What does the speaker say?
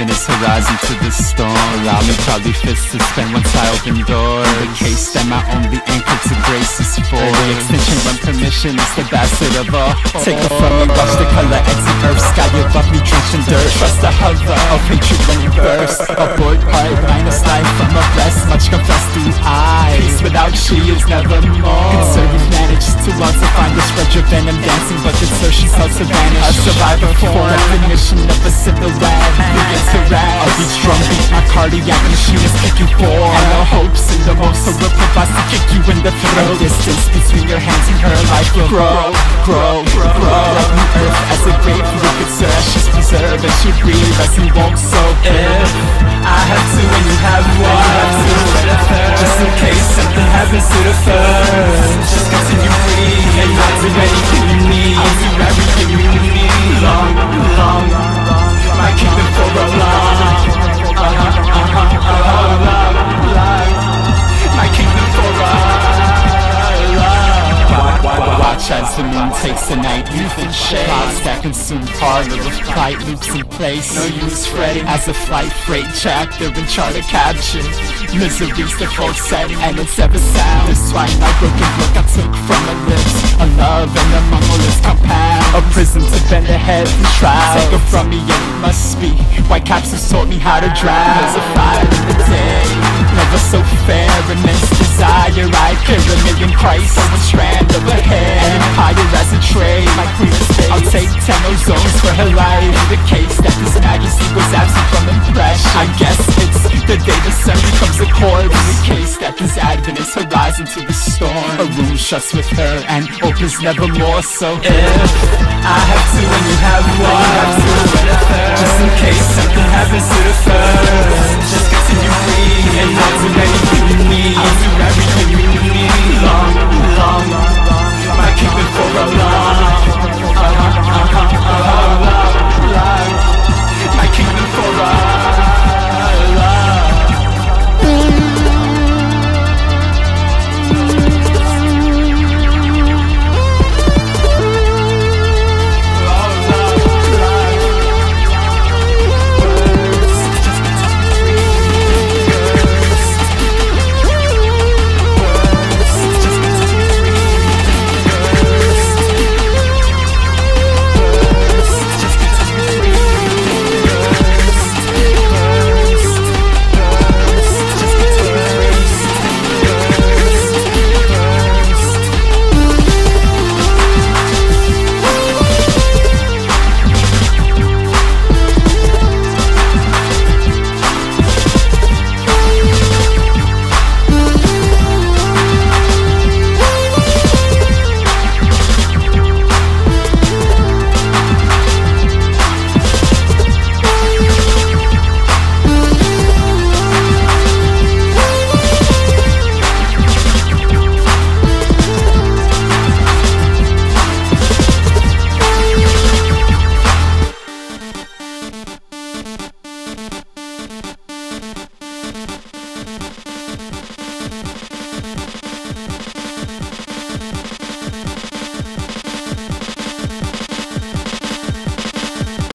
open his horizon to the storm. Allow me probably fists to spend once I open doors the case that my only anchor to grace is for. The extension when permission is the bastard of all. Take it from me, watch the color exit earth Sky above me drenched in dirt Trust the hover of hatred when it bursts. Avoid part minus life. From a breast Much confessed through eyes. Peace without she is never more to your venom dancing But so she's held to vanish. A survivor for definition of a silhouette Begin to rap? I'll be drum beat my cardiac machine is kicking for. And the hopes in the most so will provide to kick you in the throat. Distance between your hands and her life will grow, grow, grow. Like the earth as a grave you could serve She's preserved and she breathe as you won't so if I have two and you have one Just in case something happens to the first Just continue As the moon takes the night youth and shade. Clouds that consume part of the flight loops in place. No use fretting. As a flight freight chapter in charter caption Misery's the full setting and it's ever sound. This why my broken look I took from my lips A love and a monolith compound. A prism to bend the head and trial Take it from me and it must be. White capsules taught me how to drown. There's a fire in the day Never so fair, immense desire I pyramid in Christ on one strand of a hair An empire as a trade, my queen of spades I'll take ten ozones for her life. The case that this majesty was absent from impression. I guess it's the day the sun becomes a corpse. In the case that this advent is horizon to the storm. A room shuts with her and opens nevermore So if I have two and you have one Just in case something happens to the first. Just